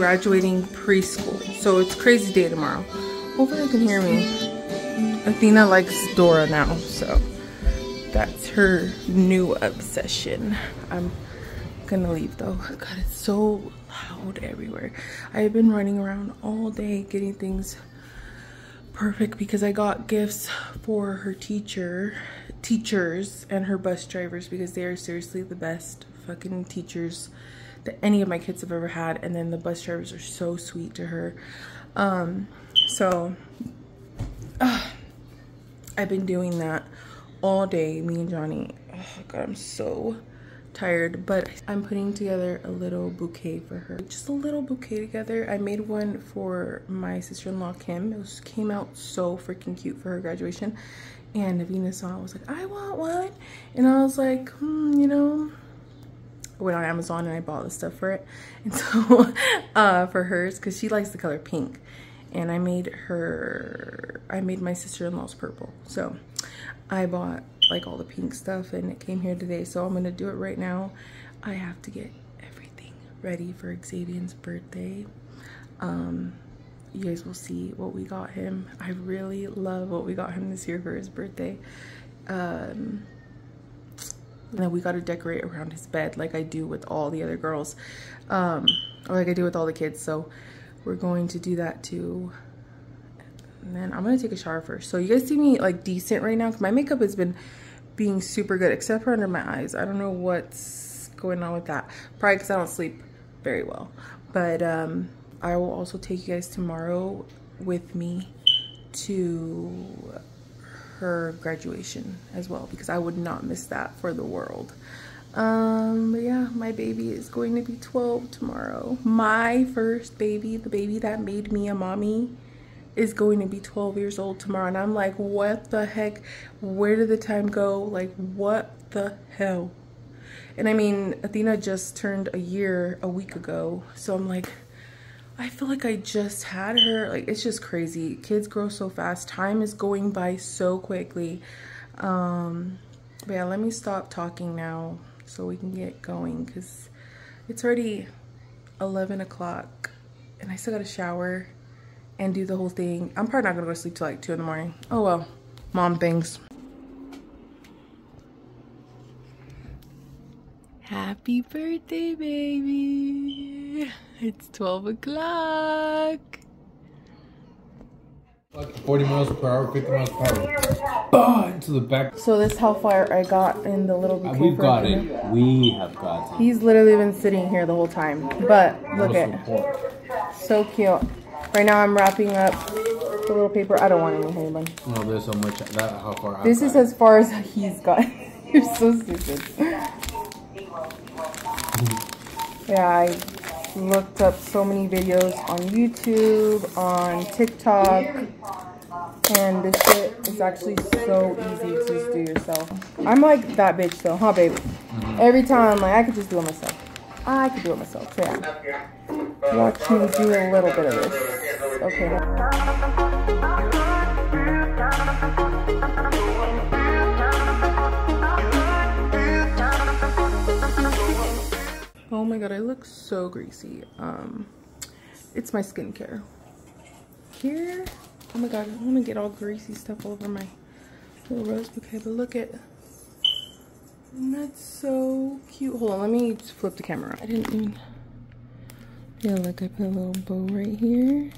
graduating preschool. So it's crazy day tomorrow. Hopefully you can hear me. Athena likes Dora now, so that's her new obsession. I'm gonna leave though. God, it's so loud everywhere. I have been running around all day getting things perfect because I got gifts for her teacher, teachers, and her bus drivers because they are seriously the best fucking teachers that any of my kids have ever had. And then the bus drivers are so sweet to her. Um, so uh, I've been doing that all day, me and Johnny. Oh God, I'm so tired, but I'm putting together a little bouquet for her. Just a little bouquet together. I made one for my sister-in-law, Kim. It was, came out so freaking cute for her graduation. And Navina saw it, was like, I want one. And I was like, hmm, you know, went on Amazon and I bought the stuff for it. And so, uh, for hers, because she likes the color pink. And I made her, I made my sister-in-law's purple. So, I bought like all the pink stuff and it came here today. So I'm gonna do it right now. I have to get everything ready for Xsavian's birthday. Um, you guys will see what we got him. I really love what we got him this year for his birthday. Um, and then we got to decorate around his bed like I do with all the other girls. Um, or like I do with all the kids. So we're going to do that too. And then I'm going to take a shower first. So you guys see me like decent right now. My makeup has been being super good. Except for under my eyes. I don't know what's going on with that. Probably because I don't sleep very well. But um, I will also take you guys tomorrow with me to her graduation as well. Because I would not miss that for the world. Um, but yeah, my baby is going to be 12 tomorrow. My first baby, the baby that made me a mommy is going to be 12 years old tomorrow and I'm like what the heck where did the time go like what the hell and I mean Athena just turned a year a week ago so I'm like I feel like I just had her like it's just crazy kids grow so fast time is going by so quickly um but yeah let me stop talking now so we can get going because it's already 11 o'clock and I still got a shower and do the whole thing. I'm probably not gonna go to sleep till like two in the morning. Oh well, mom things. Happy birthday, baby. It's 12 o'clock. 40 miles per hour, 50 miles per hour. Bah, into the back. So this how far I got in the little bouquet. We've got it. We have got it. He's literally been sitting here the whole time. But look at so cute. Right now I'm wrapping up the little paper. I don't want any honey bun. No, there's so much. That how far? This is as far as he's got. You're so stupid. yeah, I looked up so many videos on YouTube, on TikTok, and this shit is actually so easy to just do yourself. I'm like that bitch though, huh, babe? Mm -hmm. Every time, like I could just do it myself. I could do it myself. So yeah. Watch me do a little bit of this. Okay. My god, I look so greasy. Um, it's my skincare. Here, oh my god, I want to get all greasy stuff all over my little rose bouquet, but look at, that's so cute. Hold on, let me flip the camera. I didn't even, yeah, look, I put a little bow right here,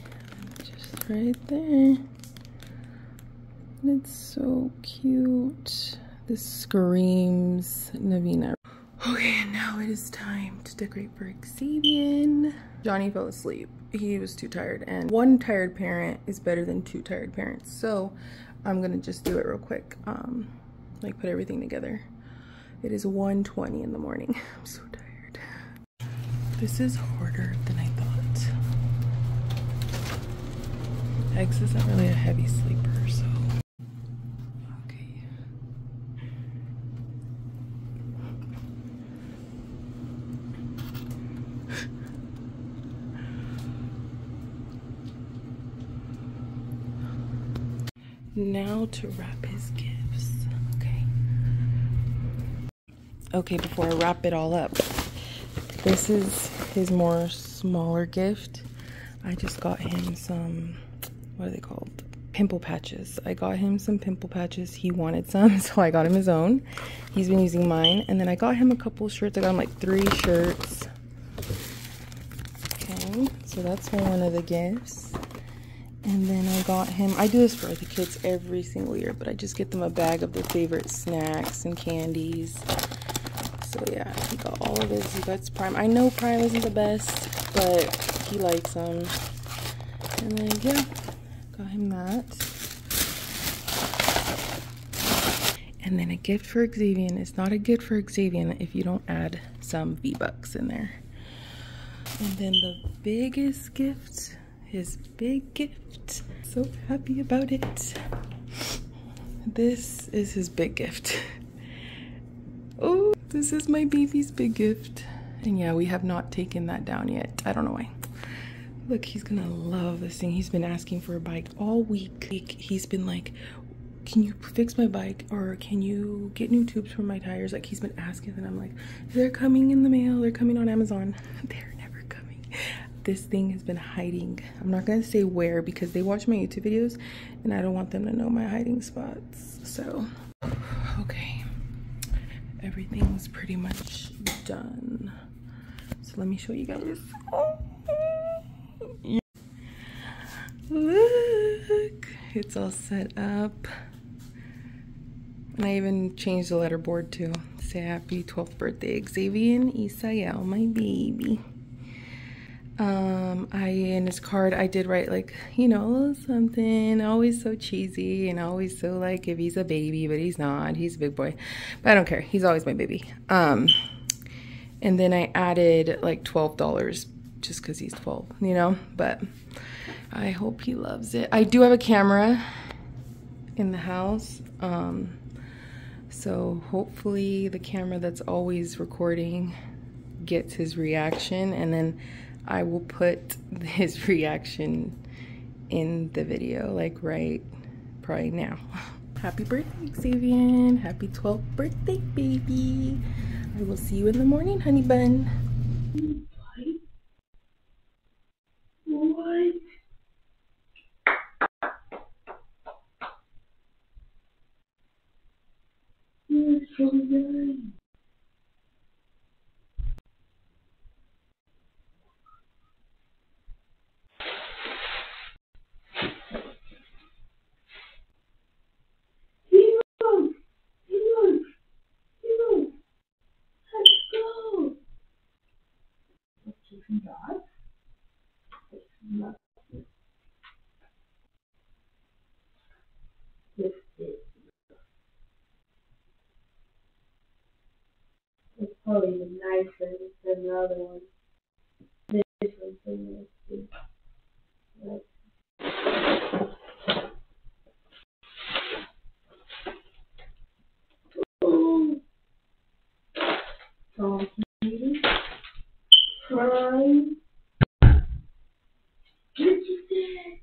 just right there. It's so cute. This screams Navina. Okay, and now it is time to decorate for Xsavian. Johnny fell asleep. He was too tired, and one tired parent is better than two tired parents. So I'm gonna just do it real quick. Um, like put everything together. It is 1.20 in the morning. I'm so tired. This is harder than I thought. Eggs isn't really a heavy sleeper, so. Okay. Now to wrap his gifts. Okay. okay, before I wrap it all up, this is his more smaller gift. I just got him some, what are they called? Pimple patches. I got him some pimple patches. He wanted some, so I got him his own. He's been using mine. And then I got him a couple shirts. I got him like three shirts. Okay, so that's one of the gifts. And then I got him, I do this for the kids every single year, but I just get them a bag of their favorite snacks and candies. So yeah, he got all of his, he got Prime. I know Prime isn't the best, but he likes them. And then yeah, got him that. And then a gift for Xsavian. It's not a gift for Xsavian if you don't add some V-Bucks in there. And then the biggest gift his big gift. So happy about it. This is his big gift. Oh, this is my baby's big gift. And yeah, we have not taken that down yet. I don't know why. Look, he's gonna love this thing. He's been asking for a bike all week. He's been like, can you fix my bike or can you get new tubes for my tires? Like he's been asking and I'm like, they're coming in the mail. They're coming on Amazon. Coming this thing has been hiding. I'm not gonna say where because they watch my YouTube videos and I don't want them to know my hiding spots. So, okay, everything's pretty much done. So let me show you guys. Look, it's all set up. And I even changed the letterboard to say happy 12th birthday, Xsavian Isael, my baby um i in his card i did write like you know something always so cheesy and always so like if he's a baby but he's not he's a big boy. But i don't care. He's always my baby. Um and then i added like 12 dollars just because he's 12 you know? But i hope he loves it. I do have a camera in the house um so hopefully the camera that's always recording gets his reaction. And then I will put his reaction in the video, like right probably now. Happy birthday, Xsavian. Happy 12th birthday, baby. I will see you in the morning, honey bun. What? You're so nice. Probably nicer than the other one. This one's like, oh, Tom Kennedy, crying. What did you say?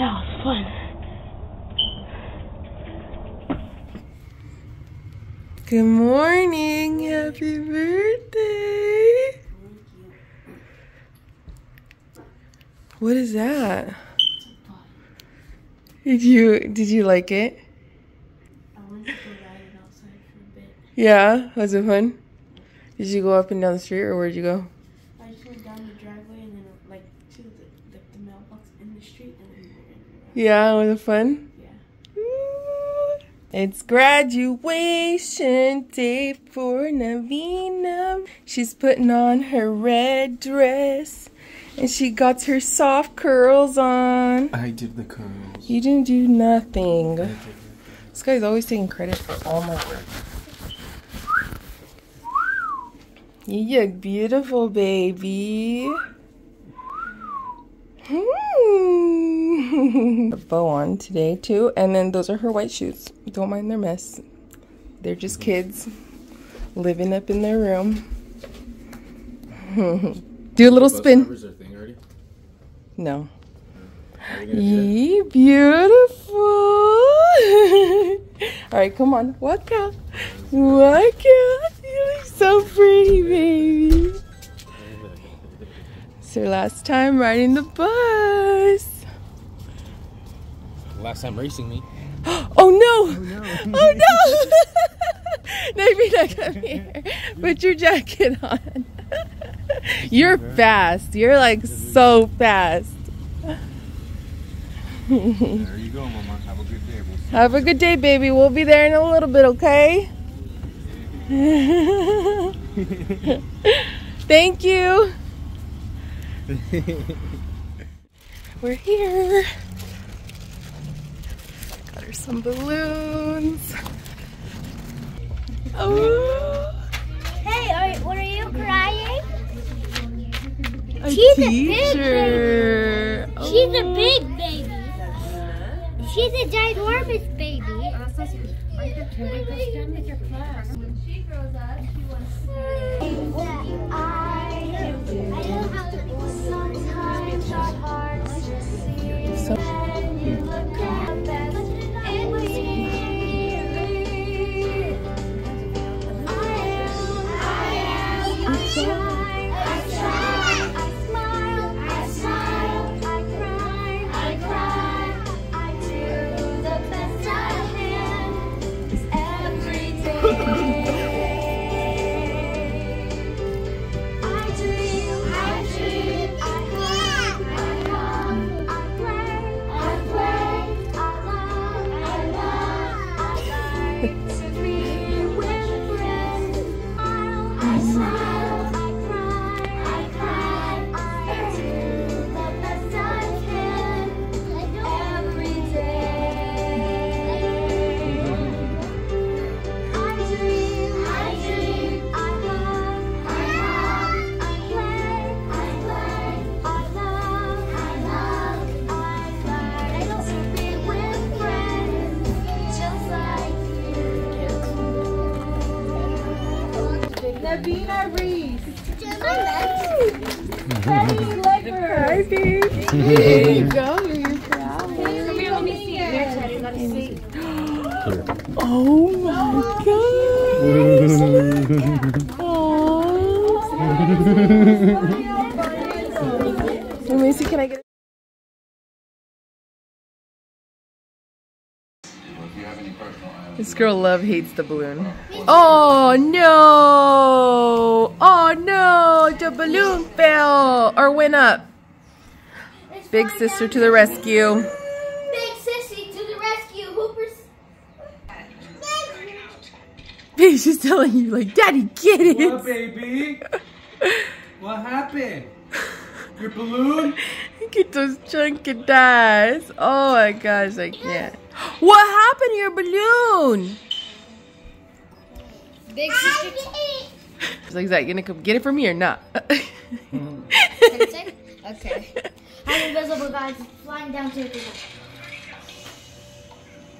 That was fun. Good morning. Happy birthday. What is that? Did you did you like it? Yeah, was it fun? Did you go up and down the street or where'd you go? Yeah, was it fun? Yeah. It's graduation day for Navina. She's putting on her red dress And she got her soft curls on. I did the curls. You didn't do nothing. This guy's always taking credit for all my work. You look beautiful, baby. Hmm. A bow on today, too. And then those are her white shoes. Don't mind their mess. They're just kids living up in their room. do a little spin. No. Ye beautiful. All right, come on, walk out. Walk out. You look so pretty, baby. It's her last time riding the bus. Last time racing me. Oh no! Oh no! Oh, Navina, come here. Put your jacket on. You're fast. You're like so fast. There you go, Mama. Have a good day. We'll see. Have a good day, baby. We'll be there in a little bit, okay? Thank you. We're here. Some balloons. Oh, Hey, are, what are you crying? a She's a big teacher. She's a oh. big baby. She's a ginormous baby. When she grows up, she wants to Sometimes our hearts just seem So- and My Hi, baby. There you go. You're proud. Oh my gosh. girl love hates the balloon. Oh no! Oh no! The balloon fell or went up. Big sister to the rescue. Big sissy to the rescue. Hooper's. She's telling you like, Daddy, get What, it. baby? What happened? Your balloon? Get those chunky dice. Oh my gosh, I can't. What happened to your balloon? Big sister. She's like, is that gonna come get it from me or not? Okay. How invisible guys flying down to the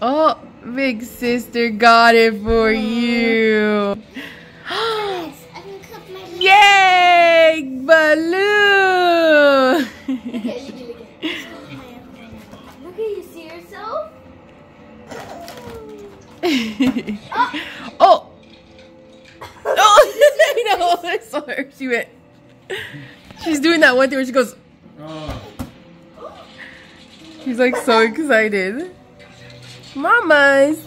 oh, big sister got it for you. I can cook my Yay! Balloon! Look at you, see yourself? oh! Oh! Know, I saw her. She went. She's doing that one thing where she goes, she's like so excited. Mamas!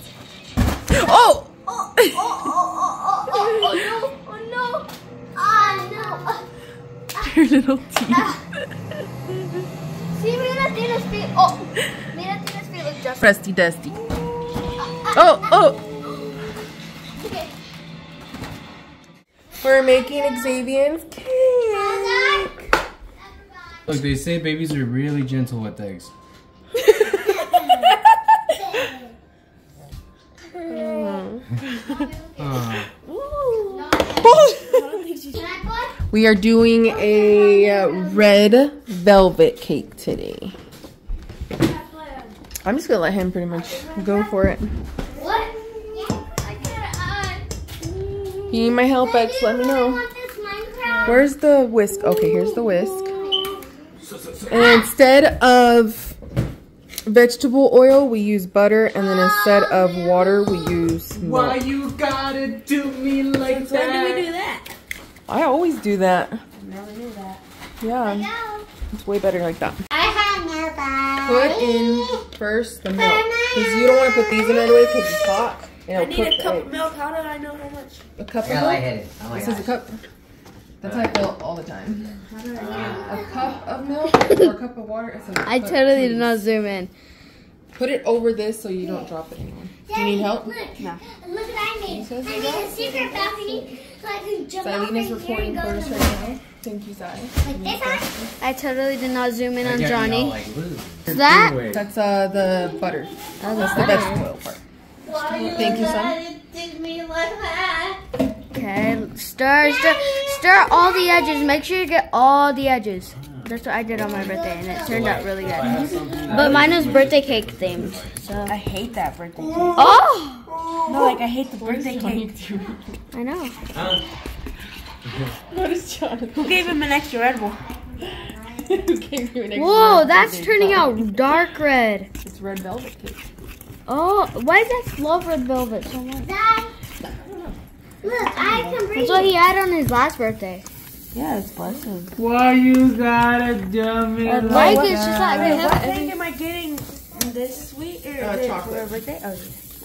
Oh! Oh, oh, oh, oh, oh, oh, oh, no, oh, no. Ah, no. Her little teeth. See, mira, tienes feet. Oh, mira, tienes feet. Look, just. Rusty Dusty. Oh, oh! Okay. We're making Xsavian's cake. Look, they say babies are really gentle with eggs. We are doing a red velvet cake today. I'm just gonna let him pretty much go for it. What? You need my help, X? Let me know. Where's the whisk? Okay, here's the whisk. And instead of vegetable oil, we use butter, and then instead of water, we use milk. Why you gotta do me like When did we do that? I always do that. Never knew that. Yeah, it's way better like that. I have no Put in first the milk, because you don't want to put these in right away because it's hot. And I need a cup egg. of milk. How did I know how much? A cup I of got milk. lightheaded. Oh my This is a cup. That's how I feel all the time. A cup of milk or a cup of water. It says I put, totally did not zoom in. Put it over this so you don't drop it anymore. Do you need help? Look, No. look what I made. I made a secret balcony so I can jump off Silena's right here recording and for us right now. Thank you, Sai. Like this one? I totally did not zoom in on got me all, Johnny. like, woo. Is that? Anyway, That's uh the butter. That's the vegetable oil part. Thank you, son. Okay, stir, stir, stir all the edges. Make sure you get all the edges. That's what I did on my birthday, and it turned out really good. But mine was birthday cake themed, so. I hate that birthday cake. Oh, No, like I hate the birthday cake. I know. Notice Jonathan. Who gave him an extra Red Bull? gave you an extra Whoa, red that's birthday turning cup. out dark red. It's red velvet cake. Oh, why does that love red velvet so much? Dad, look, I can bring That's what he had on his last birthday. Yeah, it's blessing. Why you gotta do me Like, like it's just like Wait, what cake am I getting this sweet or Uh, this chocolate. birthday? Oh,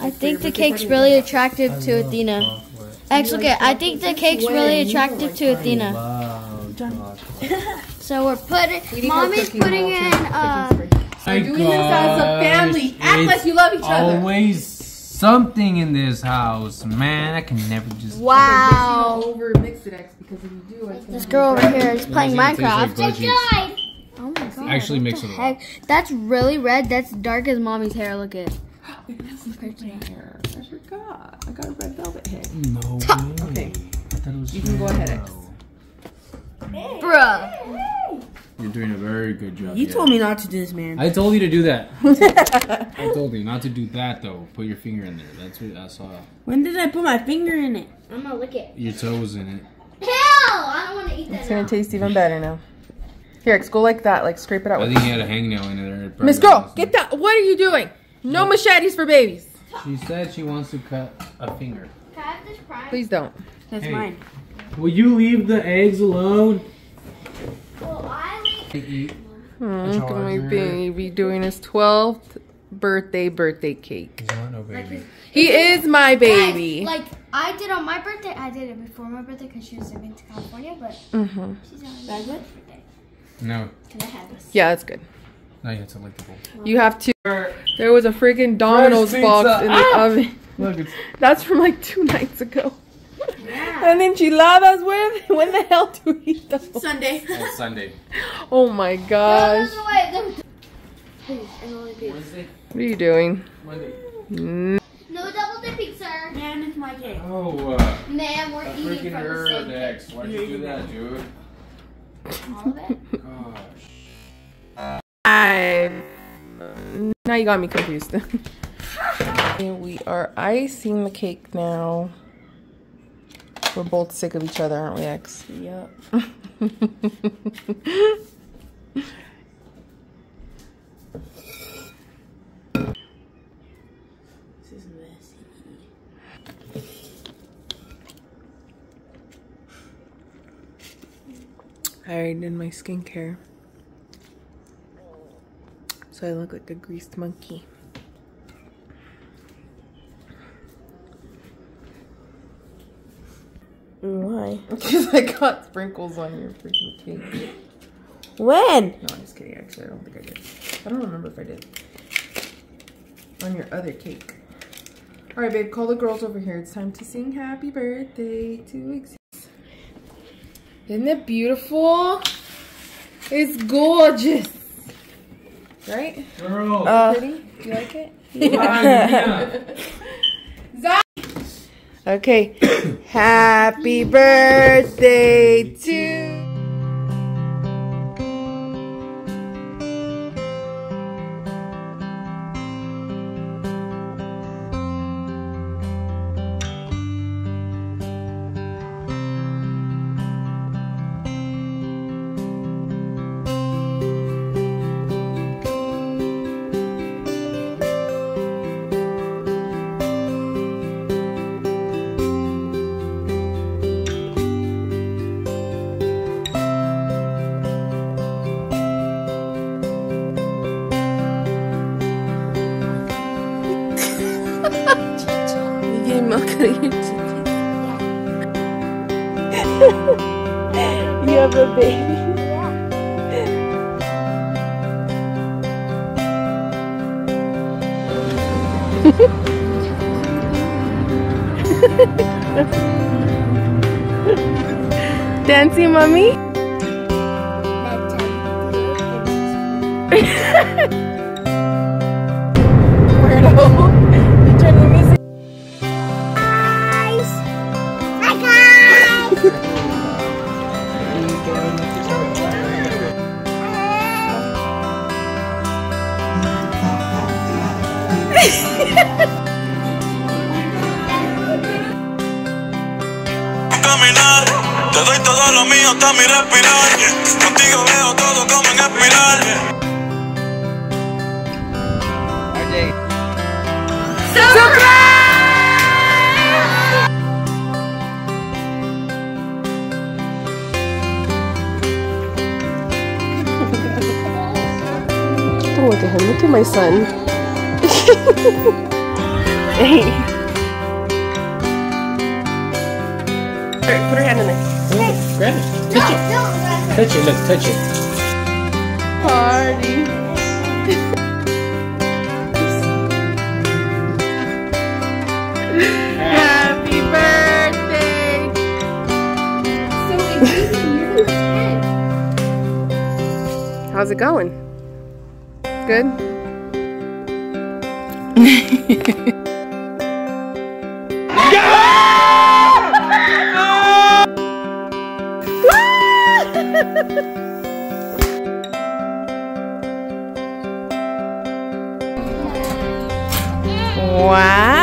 I think the cake's really attractive to Athena. Actually, look at. I think the cake's really attractive to Athena. So we're putting. We need more Mommy's putting in. too. Uh, Cooking's free. Doing this as a family. Act like you love each other. Always something in this house, man. I can never just. wow. Over mix it because if you do, it's This girl over here is playing It tastes like Minecraft. Oh my god. Actually, what mix it up. That's really red. That's dark as mommy's hair. Look at. Hair. I forgot. I got a red velvet hair. No way. Okay. I thought it was You can go ahead, X. Bruh. You're doing a very good job. You yeah. told me not to do this, man. I told you to do that. I told you not to do that though. Put your finger in there. That's what I saw. When did I put my finger in it? I'm gonna lick it. Your toe was in it. Hell, I don't want to eat that. It's gonna taste even better now. Here, X, go like that. Like scrape it out. I think you had a hangnail in there. It Miss probably Girl, get that. What are you doing? No machetes for babies. She said she wants to cut a finger. Can I have this prime? Please don't. That's Hey. mine. Will you leave the eggs alone? Well, I like To eat. Hmm, my baby doing his 12th birthday birthday cake. He's not no baby. He is my baby. Like I did on my birthday. I did it before my birthday because she was moving to California. But mm -hmm. she's on That good? birthday. No. Can I have this? Yeah, that's good. Now you have to lick. You have to. There was a freaking Domino's box in the Ah! oven. Look, it's That's from like two nights ago. And then she enchiladas with? When the hell do we eat those? Sunday. on Sunday. Oh my gosh. Please, and only. Wednesday? What are you doing? Monday. Mm, no double dipping, sir. Man, it's my cake. Oh, uh, Man, we're eating freaking from the heard same the Why'd you do that, dude? All of it. Gosh. I. Now you got me confused. And we are icing the cake now. We're both sick of each other, aren't we, X? Yep. This is messy. I already did my skincare. So I look like a greased monkey. Why? Because I got sprinkles on your freaking cake. When? No, I'm just kidding. Actually, I don't think I did. I don't remember if I did. On your other cake. All right, babe. Call the girls over here. It's time to sing "Happy Birthday" to Exist. Isn't it beautiful? It's gorgeous. Right? Girl. Uh, Pretty? Do you like it? yeah. Okay. Happy birthday to you have a baby. Dancing, mommy? Caminar. Te doy todo lo mío hasta mi respirar. Contigo veo todo como en espiral. Oh, look at him. Look at my son. hey. Alright, put her hand in there. Grab it. Touch it. Touch it. Look, touch it. Party. Happy birthday. So we can. How's it going? Good? Wow.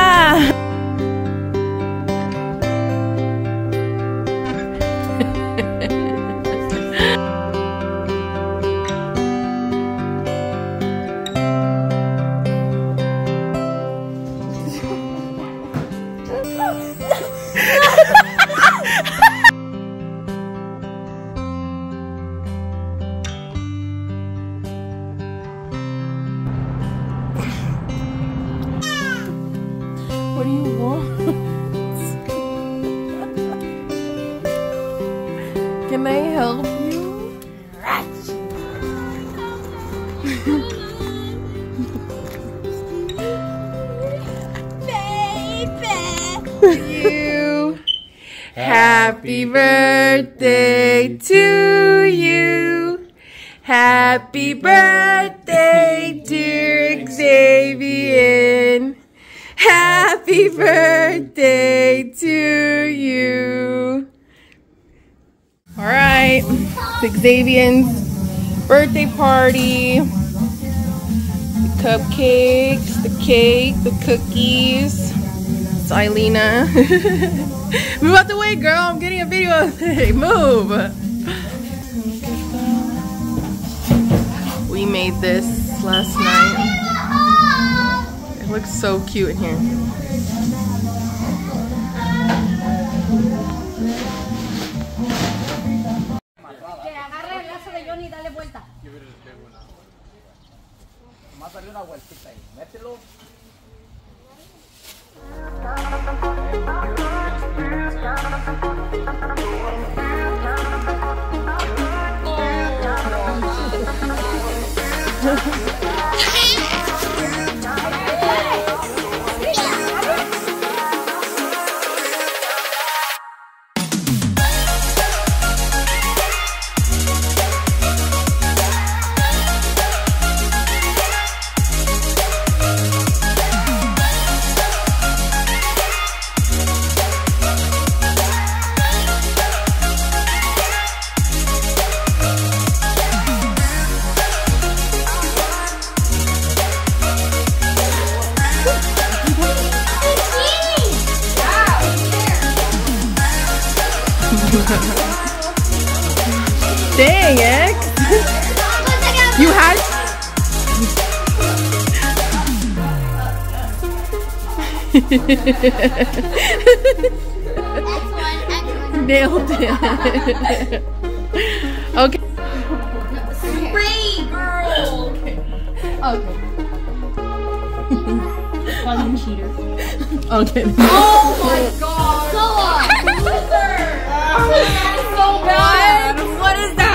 You. Happy birthday to you. Happy birthday, dear Xsavian. Happy birthday to you. All right, it's Xsavian's birthday party. The cupcakes, the cake, the cookies. It's Eilena. Move out the way, girl. I'm getting a video it. Move. We made this last night. It looks so cute in here. El lazo de Johnny y Dale vuelta. Dang, X. You had. Nailed it. okay. Spray, girl. Okay. Fucking cheater. Okay. Oh my god. Go on. Loser. Oh, that's so bad. What is that?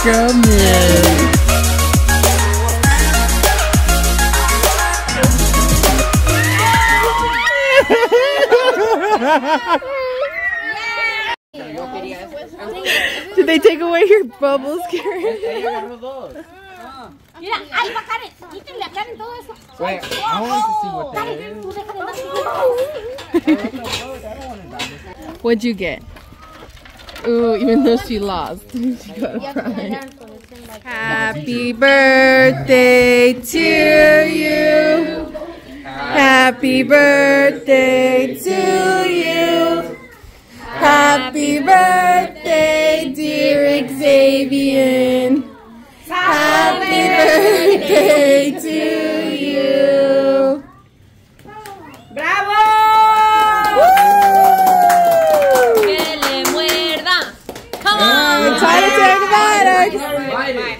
okay, come. Did they take away your bubbles, Karen? Mira, ay, va Karen. Quítenle a Karen todo eso. Wait, I want to see what that is. Tú déjale más. What'd you get? Ooh, even though she lost, she got a prize. Happy birthday to you. Happy birthday to you. Happy birthday, dear Xsavian. Happy birthday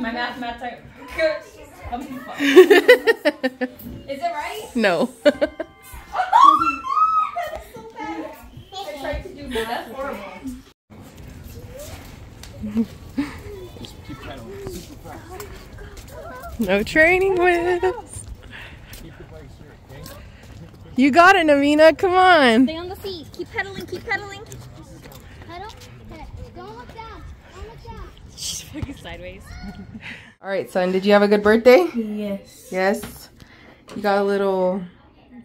My mathematics are good. I'll be fine. Is it right? no. I tried to do math. That's horrible. Just keep pedaling. Super fast. no training wheels. Keep the brakes here, okay? You got it, Navina. Come on. Stay on the seat. Keep pedaling. Keep pedaling. Pedal. Okay. Don't look down. Don't look down. She's fucking sideways. All right, son. Did you have a good birthday? Yes. Yes. You got a little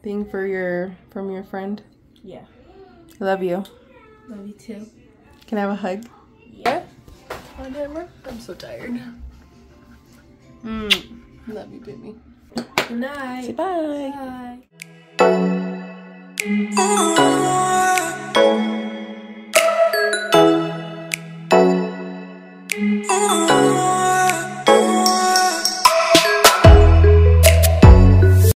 thing for your from your friend. Yeah. I love you. Love you too. Can I have a hug? Yeah. I'm so tired. Mm. Love you, baby. Good night. Say bye. Bye.